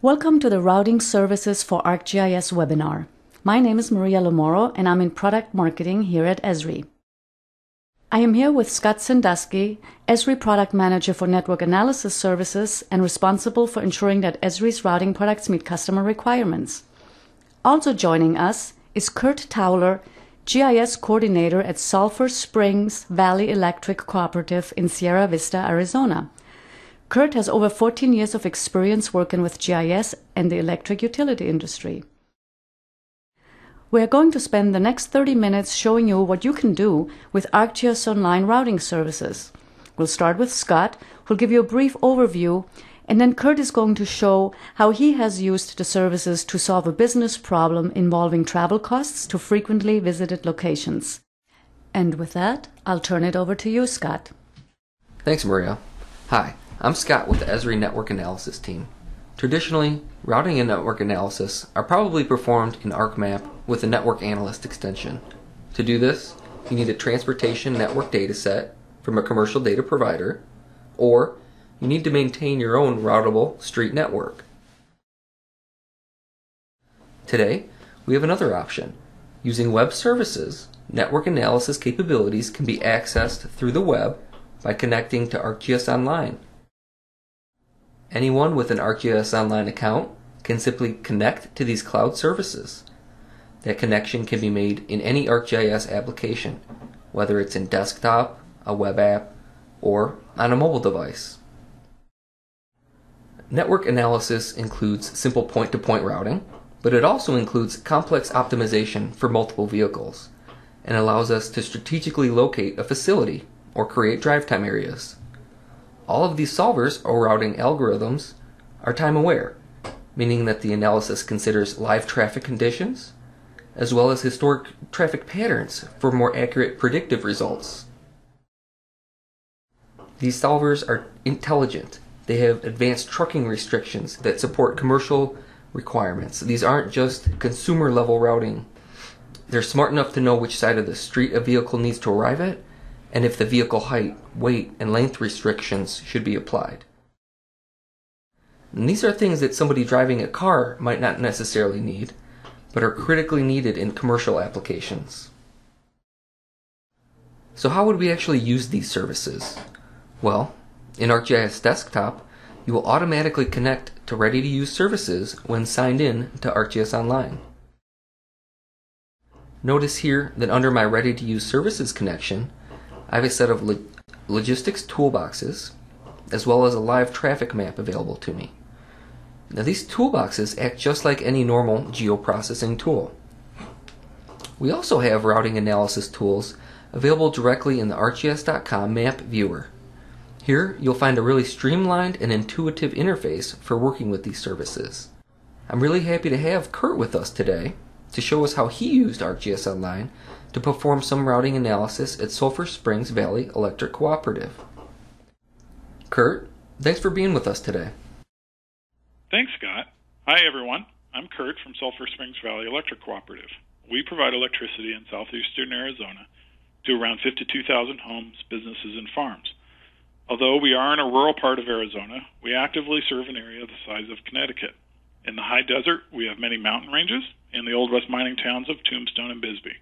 Welcome to the Routing Services for ArcGIS webinar. My name is Maria Lomoro and I'm in Product Marketing here at Esri. I am here with Scott Sandusky, Esri Product Manager for Network Analysis Services and responsible for ensuring that Esri's routing products meet customer requirements. Also joining us is Kurt Tauler, GIS Coordinator at Sulphur Springs Valley Electric Cooperative in Sierra Vista, Arizona. Kurt has over 14 years of experience working with GIS and the electric utility industry. We are going to spend the next 30 minutes showing you what you can do with ArcGIS Online routing services. We'll start with Scott, who'll give you a brief overview, and then Kurt is going to show how he has used the services to solve a business problem involving travel costs to frequently visited locations. And with that, I'll turn it over to you, Scott. Thanks, Maria. Hi, I'm Scott with the Esri Network Analysis team. Traditionally, routing and network analysis are probably performed in ArcMap with a Network Analyst extension. To do this, you need a transportation network dataset from a commercial data provider, or you need to maintain your own routable street network. Today, we have another option. Using web services, network analysis capabilities can be accessed through the web by connecting to ArcGIS Online. Anyone with an ArcGIS Online account can simply connect to these cloud services. That connection can be made in any ArcGIS application, whether it's in desktop, a web app, or on a mobile device. Network analysis includes simple point to point routing, but it also includes complex optimization for multiple vehicles and allows us to strategically locate a facility or create drive time areas. All of these solvers or routing algorithms are time aware, meaning that the analysis considers live traffic conditions as well as historic traffic patterns for more accurate predictive results. These solvers are intelligent. They have advanced trucking restrictions that support commercial requirements. These aren't just consumer level routing. They're smart enough to know which side of the street a vehicle needs to arrive at and if the vehicle height, weight, and length restrictions should be applied. And these are things that somebody driving a car might not necessarily need, but are critically needed in commercial applications. So how would we actually use these services? Well, in ArcGIS Desktop, you will automatically connect to ready-to-use services when signed in to ArcGIS Online. Notice here that under my ready-to-use services connection, I have a set of lo logistics toolboxes as well as a live traffic map available to me. Now these toolboxes act just like any normal geoprocessing tool. We also have routing analysis tools available directly in the ArcGIS.com map viewer. Here you'll find a really streamlined and intuitive interface for working with these services. I'm really happy to have Kurt with us today to show us how he used ArcGIS Online to perform some routing analysis at Sulphur Springs Valley Electric Cooperative. Kurt, thanks for being with us today. Thanks, Scott. Hi, everyone. I'm Kurt from Sulphur Springs Valley Electric Cooperative. We provide electricity in southeastern Arizona to around 52,000 homes, businesses, and farms. Although we are in a rural part of Arizona, we actively serve an area the size of Connecticut. In the high desert, we have many mountain ranges and the old West mining towns of Tombstone and Bisbee.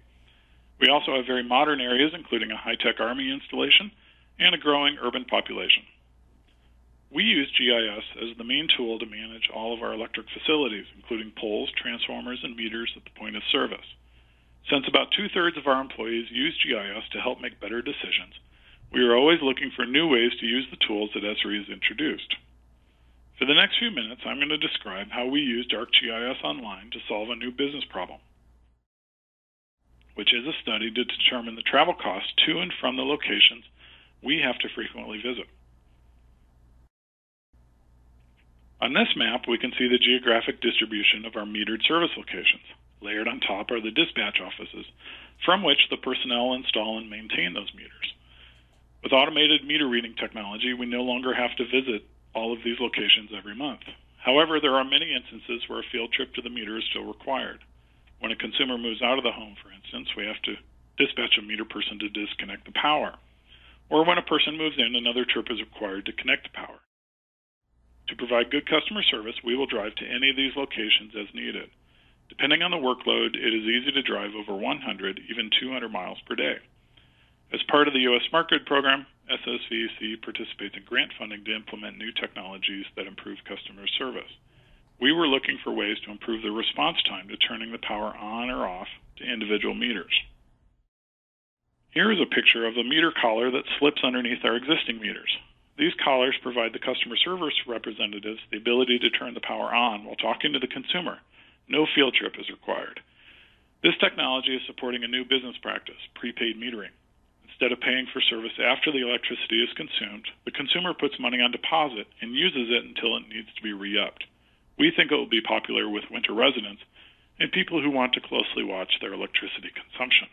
We also have very modern areas, including a high tech Army installation and a growing urban population. We use GIS as the main tool to manage all of our electric facilities, including poles, transformers, and meters at the point of service. Since about two thirds of our employees use GIS to help make better decisions, we are always looking for new ways to use the tools that Esri has introduced. For the next few minutes, I'm going to describe how we used ArcGIS Online to solve a new business problem which is a study to determine the travel costs to and from the locations we have to frequently visit. On this map, we can see the geographic distribution of our metered service locations. Layered on top are the dispatch offices, from which the personnel install and maintain those meters. With automated meter reading technology, we no longer have to visit all of these locations every month. However, there are many instances where a field trip to the meter is still required. When a consumer moves out of the home, for instance, we have to dispatch a meter person to disconnect the power. Or when a person moves in, another trip is required to connect the power. To provide good customer service, we will drive to any of these locations as needed. Depending on the workload, it is easy to drive over 100, even 200 miles per day. As part of the U.S. Smart Grid program, SSVEC participates in grant funding to implement new technologies that improve customer service. We were looking for ways to improve the response time to turning the power on or off to individual meters. Here is a picture of the meter collar that slips underneath our existing meters. These collars provide the customer service representatives the ability to turn the power on while talking to the consumer. No field trip is required. This technology is supporting a new business practice, prepaid metering. Instead of paying for service after the electricity is consumed, the consumer puts money on deposit and uses it until it needs to be re-upped. We think it will be popular with winter residents and people who want to closely watch their electricity consumption.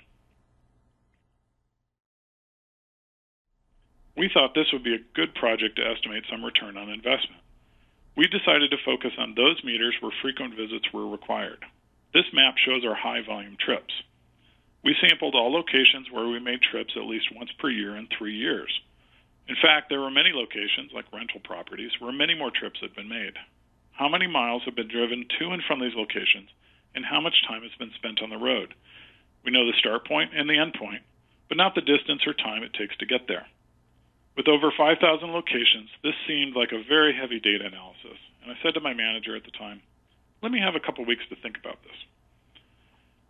We thought this would be a good project to estimate some return on investment. We decided to focus on those meters where frequent visits were required. This map shows our high volume trips. We sampled all locations where we made trips at least once per year in three years. In fact, there were many locations, like rental properties, where many more trips had been made. How many miles have been driven to and from these locations, and how much time has been spent on the road? We know the start point and the end point, but not the distance or time it takes to get there. With over 5,000 locations, this seemed like a very heavy data analysis, and I said to my manager at the time, let me have a couple weeks to think about this.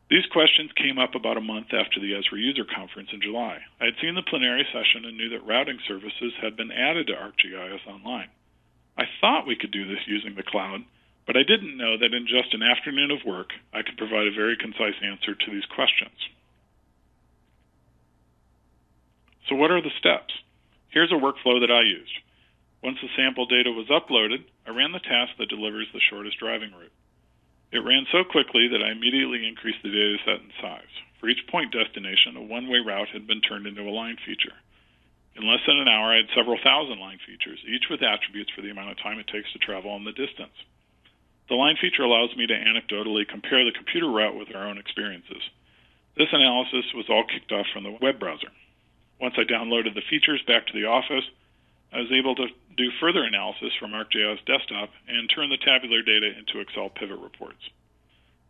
These questions came up about a month after the Esri user conference in July. I had seen the plenary session and knew that routing services had been added to ArcGIS Online. I thought we could do this using the cloud, but I didn't know that in just an afternoon of work, I could provide a very concise answer to these questions. So, what are the steps? Here's a workflow that I used. Once the sample data was uploaded, I ran the task that delivers the shortest driving route. It ran so quickly that I immediately increased the data set in size. For each point destination, a one way route had been turned into a line feature. In less than an hour, I had several thousand line features, each with attributes for the amount of time it takes to travel and the distance. The line feature allows me to anecdotally compare the computer route with our own experiences. This analysis was all kicked off from the web browser. Once I downloaded the features back to the office, I was able to do further analysis from ArcGIS Desktop and turn the tabular data into Excel pivot reports.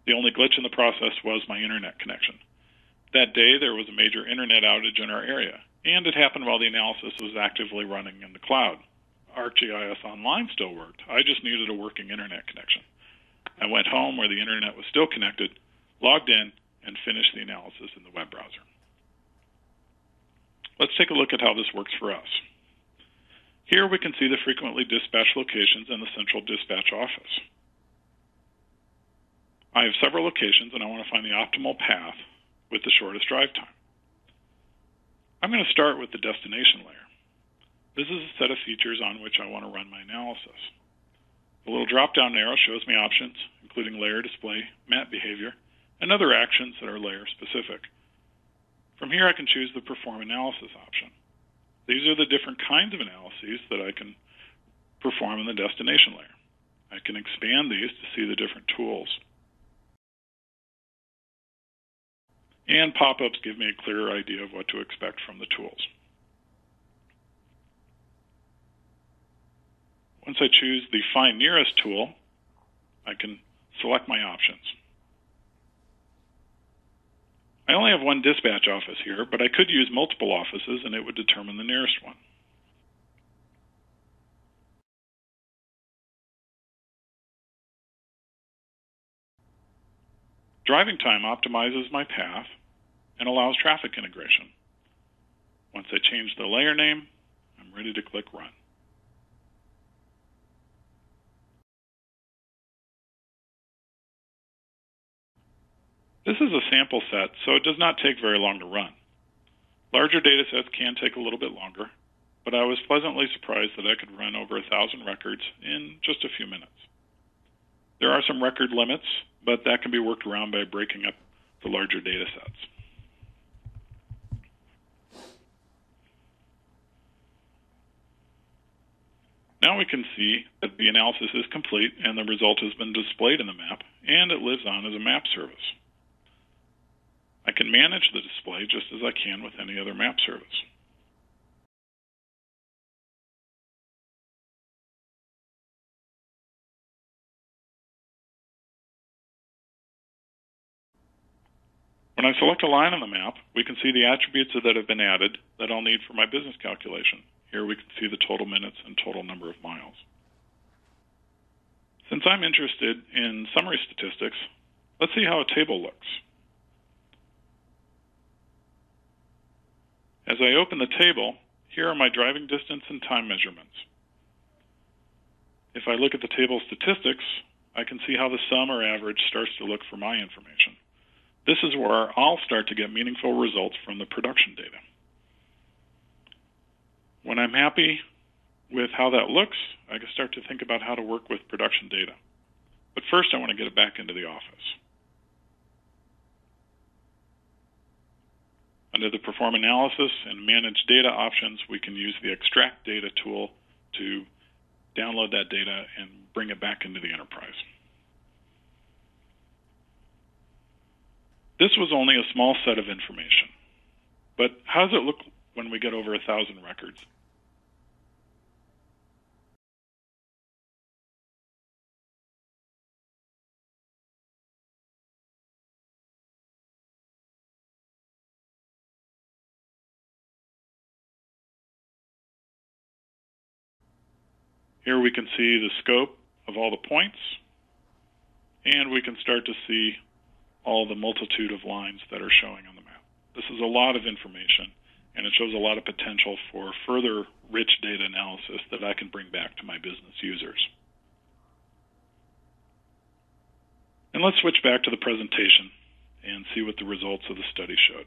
The only glitch in the process was my internet connection. That day, there was a major internet outage in our area, and it happened while the analysis was actively running in the cloud. ArcGIS Online still worked. I just needed a working internet connection. I went home where the internet was still connected, logged in, and finished the analysis in the web browser. Let's take a look at how this works for us. Here we can see the frequently dispatched locations in the central dispatch office. I have several locations and I want to find the optimal path with the shortest drive time. I'm going to start with the destination layer. This is a set of features on which I want to run my analysis. The little drop-down arrow shows me options, including layer display, map behavior, and other actions that are layer specific. From here, I can choose the Perform Analysis option. These are the different kinds of analyses that I can perform in the destination layer. I can expand these to see the different tools. And pop-ups give me a clearer idea of what to expect from the tools. Once I choose the Find Nearest tool, I can select my options. I only have one dispatch office here, but I could use multiple offices and it would determine the nearest one. Driving time optimizes my path and allows traffic integration. Once I change the layer name, I'm ready to click Run. This is a sample set, so it does not take very long to run. Larger data sets can take a little bit longer, but I was pleasantly surprised that I could run over a thousand records in just a few minutes. There are some record limits, but that can be worked around by breaking up the larger data sets. Now we can see that the analysis is complete and the result has been displayed in the map, and it lives on as a map service. I can manage the display just as I can with any other map service. When I select a line on the map, we can see the attributes that have been added that I'll need for my business calculation. Here we can see the total minutes and total number of miles. Since I'm interested in summary statistics, let's see how a table looks. As I open the table, here are my driving distance and time measurements. If I look at the table statistics, I can see how the sum or average starts to look for my information. This is where I'll start to get meaningful results from the production data. When I'm happy with how that looks, I can start to think about how to work with production data. But first, I want to get it back into the office. Under the Perform Analysis and Manage Data options, we can use the Extract Data tool to download that data and bring it back into the enterprise. This was only a small set of information, but how does it look when we get over a thousand records? Here we can see the scope of all the points, and we can start to see all the multitude of lines that are showing on the map. This is a lot of information, and it shows a lot of potential for further rich data analysis that I can bring back to my business users. And let's switch back to the presentation and see what the results of the study showed.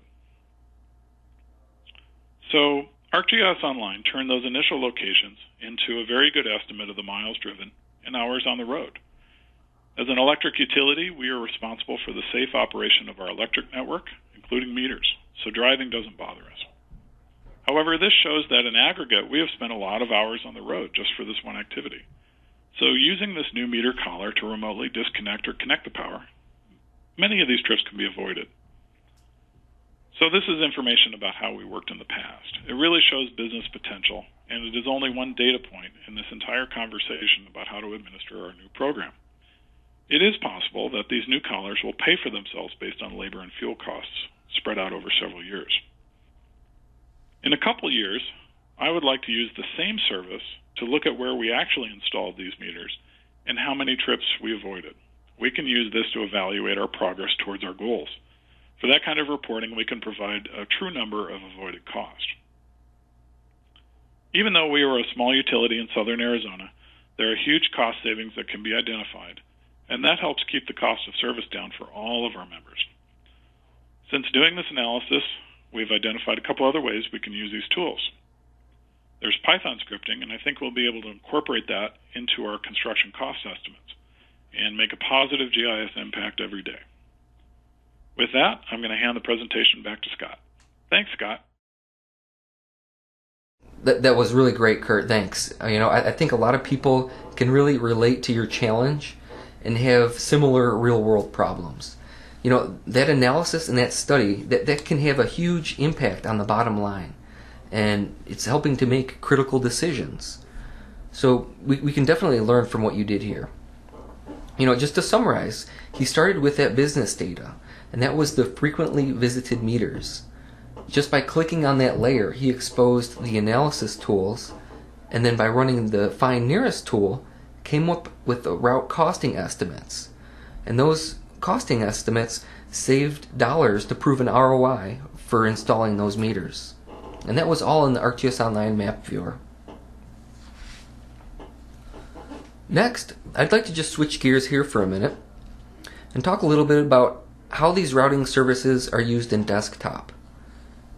So ArcGIS Online turned those initial locations into a very good estimate of the miles driven and hours on the road. As an electric utility, we are responsible for the safe operation of our electric network, including meters, so driving doesn't bother us. However, this shows that in aggregate, we have spent a lot of hours on the road just for this one activity. So using this new meter collar to remotely disconnect or connect the power, many of these trips can be avoided. So this is information about how we worked in the past. It really shows business potential, and it is only one data point in this entire conversation about how to administer our new program. It is possible that these new collars will pay for themselves based on labor and fuel costs spread out over several years. In a couple years, I would like to use the same service to look at where we actually installed these meters and how many trips we avoided. We can use this to evaluate our progress towards our goals. For that kind of reporting, we can provide a true number of avoided costs. Even though we are a small utility in southern Arizona, there are huge cost savings that can be identified, and that helps keep the cost of service down for all of our members. Since doing this analysis, we've identified a couple other ways we can use these tools. There's Python scripting, and I think we'll be able to incorporate that into our construction cost estimates and make a positive GIS impact every day. With that, I'm going to hand the presentation back to Scott. Thanks, Scott. That, that was really great, Kurt. Thanks. You know, I, I think a lot of people can really relate to your challenge and have similar real world problems. You know, that analysis and that study, that, that can have a huge impact on the bottom line. And it's helping to make critical decisions. So we, we can definitely learn from what you did here. You know, just to summarize, he started with that business data and that was the frequently visited meters. Just by clicking on that layer, he exposed the analysis tools, and then by running the find nearest tool, came up with the route costing estimates. And those costing estimates saved dollars to prove an ROI for installing those meters. And that was all in the ArcGIS Online Map Viewer. Next, I'd like to just switch gears here for a minute and talk a little bit about how these routing services are used in desktop.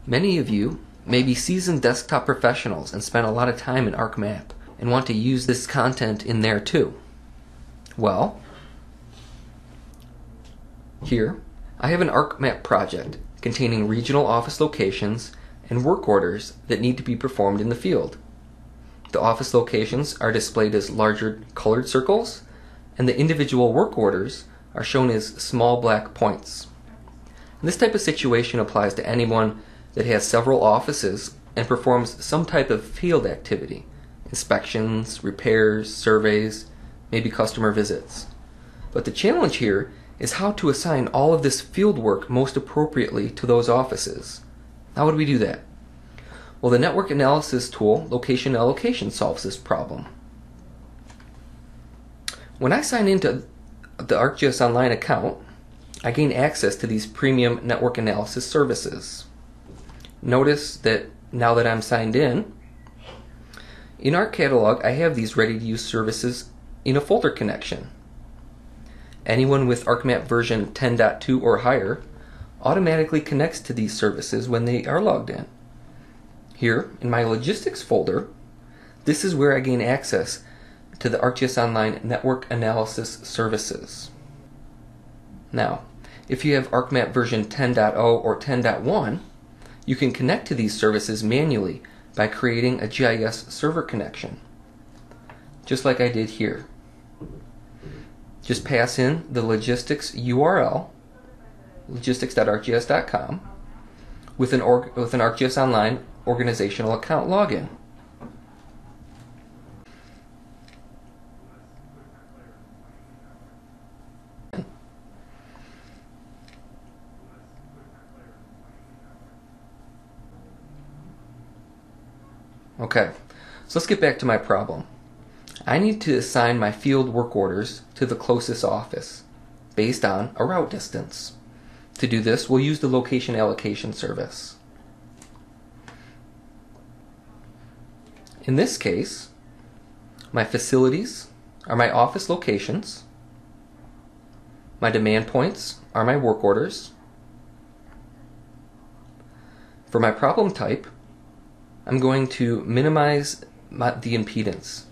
Many of you may be seasoned desktop professionals and spend a lot of time in ArcMap and want to use this content in there too. Well, here I have an ArcMap project containing regional office locations and work orders that need to be performed in the field. The office locations are displayed as larger colored circles, and the individual work orders are shown as small black points. This type of situation applies to anyone that has several offices and performs some type of field activity inspections, repairs, surveys, maybe customer visits. But the challenge here is how to assign all of this field work most appropriately to those offices. How would we do that? Well, the network analysis tool, location allocation, solves this problem. When I sign into the ArcGIS Online account, I gain access to these premium network analysis services. Notice that now that I'm signed in, in our catalog, I have these ready to use services in a folder connection. Anyone with ArcMap version 10.2 or higher automatically connects to these services when they are logged in. Here, in my logistics folder, this is where I gain access to the ArcGIS Online Network Analysis Services. Now, if you have ArcMap version 10.0 or 10.1, you can connect to these services manually by creating a GIS server connection, just like I did here. Just pass in the logistics URL, logistics.arcgis.com, with an, org- with an ArcGIS Online organizational account login. Okay, so let's get back to my problem. I need to assign my field work orders to the closest office based on a route distance. To do this, we'll use the location allocation service. In this case, my facilities are my office locations, my demand points are my work orders. For my problem type, I'm going to minimize my, the impedance.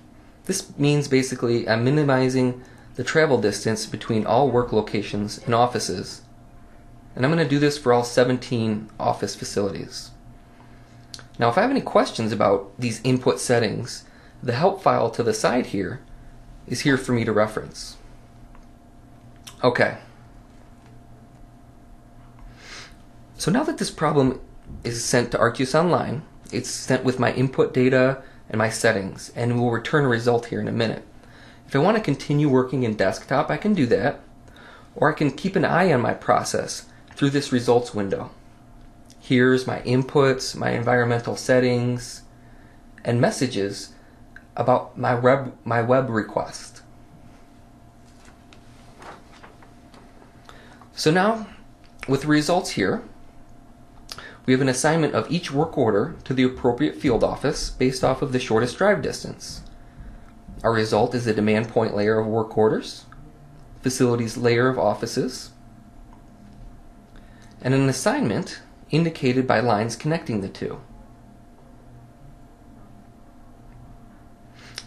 This means basically I'm minimizing the travel distance between all work locations and offices. And I'm going to do this for all 17 office facilities. Now, if I have any questions about these input settings, the help file to the side here is here for me to reference. Okay. So now that this problem is sent to ArcGIS Online, it's sent with my input data and my settings, and will return a result here in a minute. If I want to continue working in desktop, I can do that, or I can keep an eye on my process through this results window. Here's my inputs, my environmental settings, and messages about my web, my web request. So now, with the results here, we have an assignment of each work order to the appropriate field office based off of the shortest drive distance. Our result is a demand point layer of work orders, facilities layer of offices, and an assignment indicated by lines connecting the two.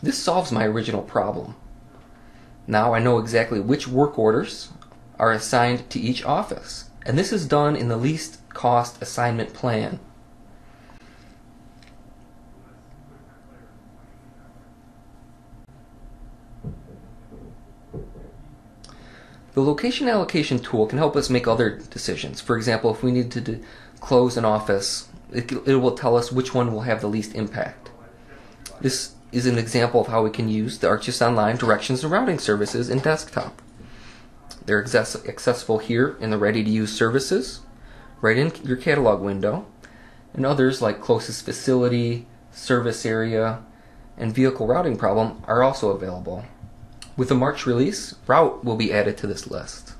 This solves my original problem. Now I know exactly which work orders are assigned to each office, and this is done in the least cost assignment plan. The location allocation tool can help us make other decisions. For example, if we need to close an office, it, it will tell us which one will have the least impact. This is an example of how we can use the ArcGIS Online directions and routing services in desktop. They're access accessible here in the ready to use services right in your catalog window, and others like closest facility, service area, and vehicle routing problem are also available. With the March release, route will be added to this list.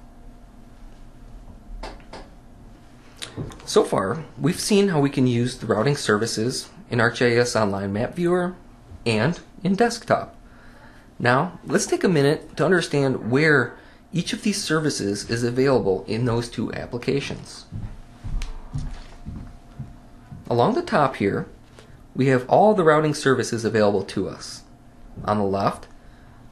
So far, we've seen how we can use the routing services in ArcGIS Online Map Viewer and in desktop. Now, let's take a minute to understand where each of these services is available in those two applications. Along the top here, we have all the routing services available to us. On the left,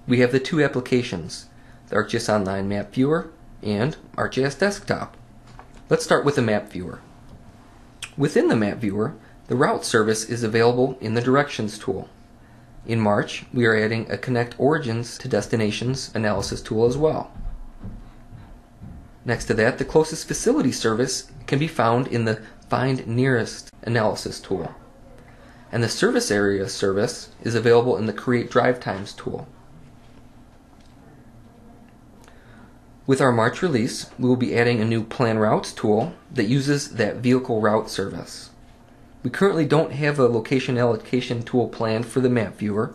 we have the two applications, the ArcGIS Online Map Viewer and ArcGIS Desktop. Let's start with the Map Viewer. Within the Map Viewer, the Route service is available in the Directions tool. In March, we are adding a Connect Origins to Destinations analysis tool as well. Next to that, the closest facility service can be found in the Find Nearest analysis tool. And the service area service is available in the Create Drive Times tool. With our March release, we will be adding a new Plan Routes tool that uses that vehicle route service. We currently don't have a location allocation tool planned for the map viewer,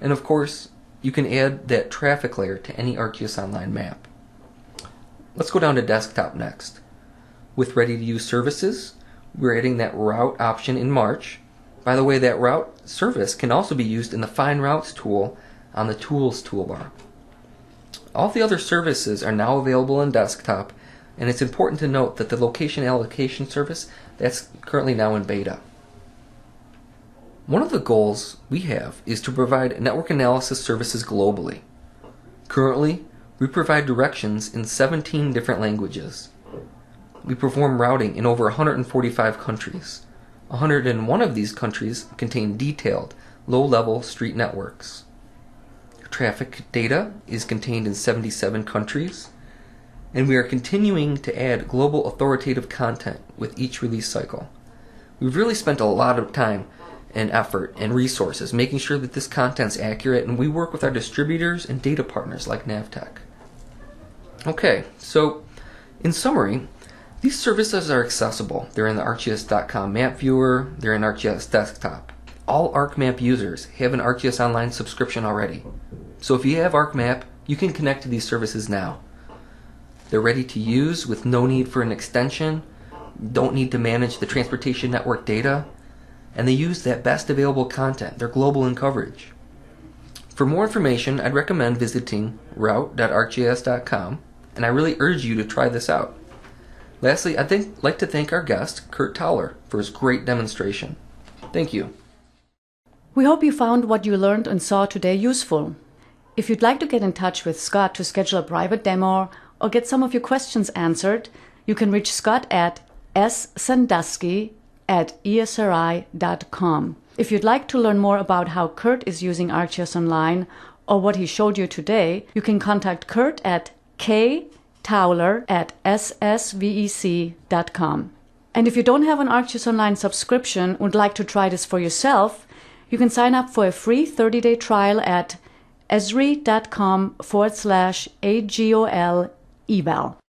and of course, you can add that traffic layer to any ArcGIS Online map. Let's go down to desktop next. With ready to use services, we're adding that route option in March. By the way, that route service can also be used in the Find Routes tool on the Tools toolbar. All the other services are now available in desktop, and it's important to note that the location allocation service that's currently now in beta. One of the goals we have is to provide network analysis services globally. Currently, we provide directions in 17 different languages. We perform routing in over 145 countries. 101 of these countries contain detailed, low level street networks. Traffic data is contained in 77 countries, and we are continuing to add global authoritative content with each release cycle. We've really spent a lot of time and effort and resources making sure that this content's accurate, and we work with our distributors and data partners like Navteq. Okay, so in summary, these services are accessible. They're in the ArcGIS.com map viewer, they're in ArcGIS desktop. All ArcMap users have an ArcGIS Online subscription already. So if you have ArcMap, you can connect to these services now. They're ready to use with no need for an extension, don't need to manage the transportation network data, and they use that best available content. They're global in coverage. For more information, I'd recommend visiting route.arcgis.com, and I really urge you to try this out. Lastly, I'd think, like to thank our guest, Kurt Tauler, for his great demonstration. Thank you. We hope you found what you learned and saw today useful. If you'd like to get in touch with Scott to schedule a private demo or get some of your questions answered, you can reach Scott at ssandusky at esri.com. If you'd like to learn more about how Kurt is using ArcGIS Online or what he showed you today, you can contact Kurt at ktauler at ssvec.com. And if you don't have an ArcGIS Online subscription and would like to try this for yourself, you can sign up for a free 30 day trial at esri.com forward slash AGOL eval.